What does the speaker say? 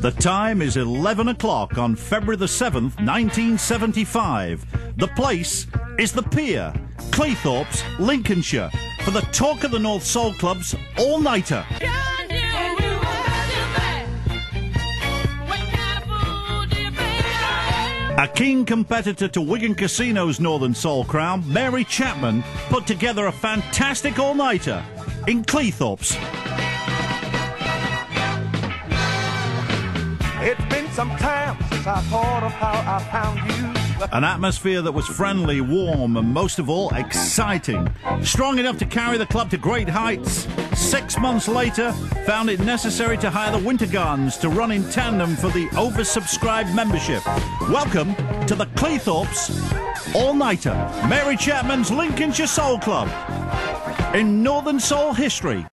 The time is 11 o'clock on February the 7th, 1975. The place is the Pier, Cleethorpes, Lincolnshire, for the Talk of the North Soul Club's All Nighter. A keen competitor to Wigan Casino's Northern Soul crown, Mary Chapman put together a fantastic all nighter in Cleethorpes. It's been some time since I thought of how I found you. An atmosphere that was friendly, warm, and most of all, exciting. Strong enough to carry the club to great heights. Six months later, found it necessary to hire the Winter Gardens to run in tandem for the oversubscribed membership. Welcome to the Cleethorpes All Nighter, Mary Chapman's Lincolnshire Soul Club. In Northern Soul history,